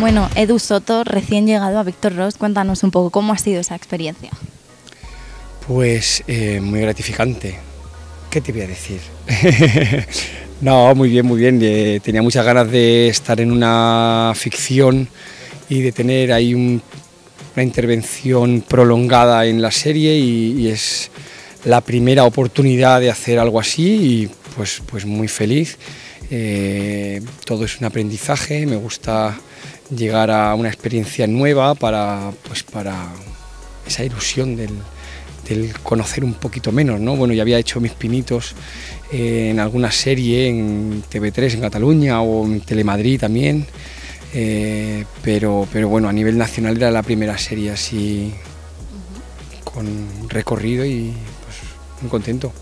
Bueno, Edu Soto, recién llegado a Víctor Ross, cuéntanos un poco cómo ha sido esa experiencia. Pues eh, muy gratificante. ¿Qué te voy a decir? no, muy bien, muy bien. Eh, tenía muchas ganas de estar en una ficción y de tener ahí una intervención prolongada en la serie y, es la primera oportunidad de hacer algo así y pues, pues muy feliz. Eh, todo es un aprendizaje, me gusta llegar a una experiencia nueva para, pues para esa ilusión del, conocer un poquito menos. ¿no? Bueno, ya había hecho mis pinitos en alguna serie en TV3 en Cataluña o en Telemadrid también, eh, pero, pero bueno, a nivel nacional era la primera serie así con recorrido y pues muy contento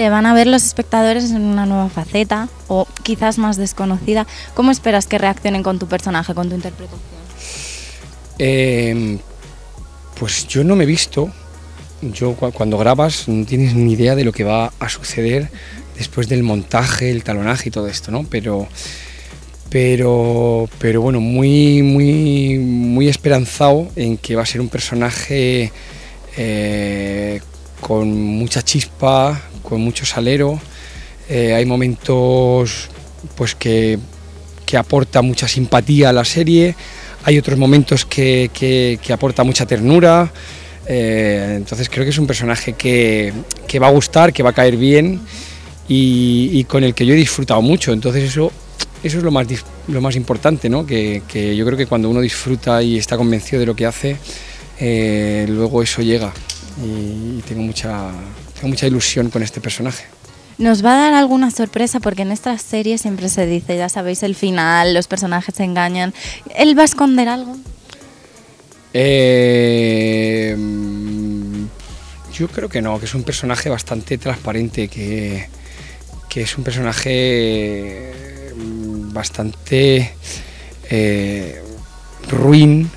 te van a ver los espectadores en una nueva faceta o quizás más desconocida. ¿Cómo esperas que reaccionen con tu personaje, con tu interpretación? Em, pues yo no me he visto. Yo cuando grabas no tienes ni idea de lo que va a suceder después del montaje, el talonaje y todo esto, ¿no? Pero pero, pero bueno, muy, muy, muy esperanzado en que va a ser un personaje eh, con mucha chispa, con mucho salero. Eh, hay momentos pues que, que, aporta mucha simpatía a la serie, hay otros momentos que, que, aporta mucha ternura. Eh, entonces creo que es un personaje que, va a gustar, que va a caer bien y, con el que yo he disfrutado mucho. Entonces eso, eso es lo más, lo más importante, ¿no? que, yo creo que cuando uno disfruta y está convencido de lo que hace, eh, luego eso llega y tengo mucha, tengo mucha ilusión con este personaje. ¿Nos va a dar alguna sorpresa? Porque en esta serie siempre se dice, ya sabéis el final, los personajes se engañan. ¿Él va a esconder algo? Eh, yo creo que no, que es un personaje bastante transparente, que, que es un personaje mm, bastante eh, ruin,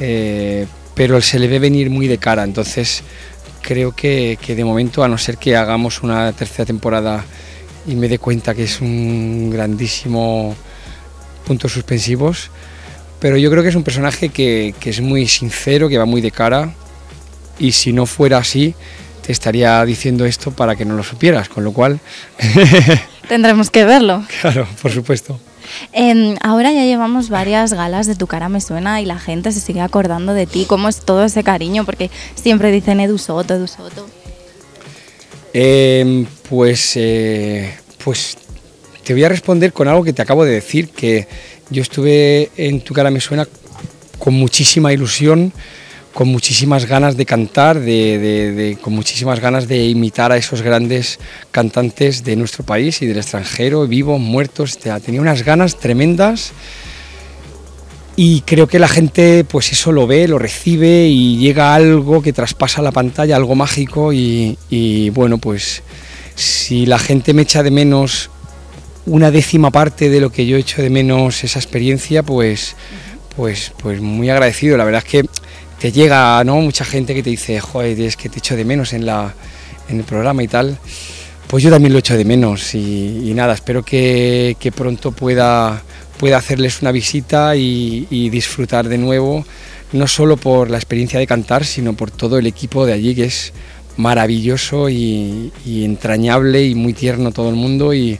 eh, pero se le ve venir muy de cara, entonces creo que, de momento, a no ser que hagamos una tercera temporada y me dé cuenta que es un grandísimo puntos suspensivos, pero yo creo que es un personaje que, que, es muy sincero, que va muy de cara, y si no fuera así, te estaría diciendo esto para que no lo supieras, con lo cual... Tendremos que verlo. Claro, por supuesto. Em, ahora ya llevamos varias galas de Tu cara me suena y la gente se sigue acordando de ti. ¿Cómo es todo ese cariño? Porque siempre dicen Edu Soto, Edu Soto. Em, pues, eh, pues te voy a responder con algo que te acabo de decir, que yo estuve en Tu cara me suena con muchísima ilusión con muchísimas ganas de cantar, de, con muchísimas ganas de imitar a esos grandes cantantes de nuestro país y del extranjero, vivos, muertos. Tenía unas ganas tremendas y creo que la gente pues eso lo ve, lo recibe y llega algo que traspasa la pantalla, algo mágico y, bueno pues si la gente me echa de menos una décima parte de lo que yo he hecho de menos esa experiencia, pues, pues, pues muy agradecido. La verdad es que te llega ¿no? mucha gente que te dice, joder, es que te echo de menos en, la, en el programa y tal. Pues yo también lo echo de menos y, nada, espero que, pronto pueda, pueda hacerles una visita y, disfrutar de nuevo, no solo por la experiencia de cantar, sino por todo el equipo de allí que es maravilloso y, entrañable y muy tierno todo el mundo y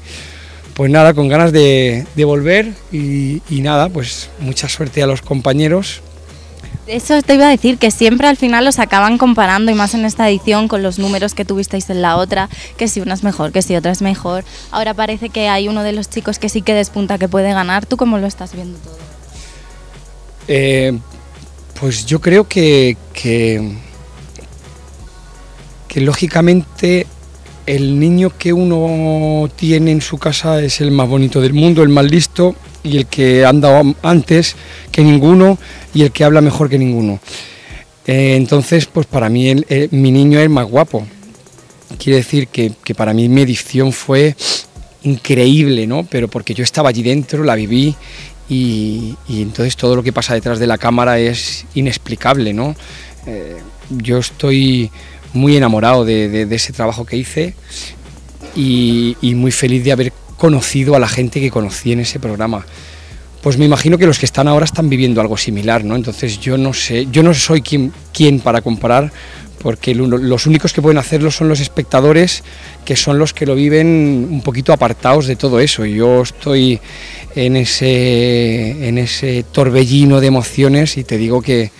pues nada, con ganas de, de volver y nada, pues mucha suerte a los compañeros eso te iba a decir, que siempre al final los acaban comparando, y más en esta edición, con los números que tuvisteis en la otra, que si una es mejor, que si otra es mejor. Ahora parece que hay uno de los chicos que sí que despunta, que puede ganar. ¿Tú cómo lo estás viendo todo? Eh, pues yo creo que, que, que lógicamente el niño que uno tiene en su casa es el más bonito del mundo, el más listo y el que anda antes que ninguno y el que habla mejor que ninguno. Eh, entonces, pues para mí mi niño es más guapo. Quiere decir que, para mí mi edición fue increíble, ¿no? Pero porque yo estaba allí dentro, la viví y, entonces todo lo que pasa detrás de la cámara es inexplicable, ¿no? Eh, yo estoy muy enamorado de, ese trabajo que hice y, muy feliz de haber conocido a la gente que conocí en ese programa, pues me imagino que los que están ahora están viviendo algo similar, ¿no? Entonces yo no sé, yo no soy quien, para comparar, porque los únicos que pueden hacerlo son los espectadores, que son los que lo viven un poquito apartados de todo eso. Yo estoy en ese, en ese torbellino de emociones y te digo que,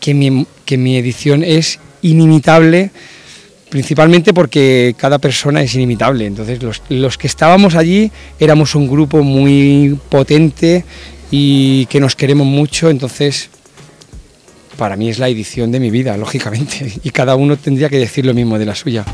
que mi edición es inimitable principalmente porque cada persona es inimitable. Entonces los, los, que estábamos allí éramos un grupo muy potente y que nos queremos mucho, entonces para mí es la edición de mi vida, lógicamente, y cada uno tendría que decir lo mismo de la suya.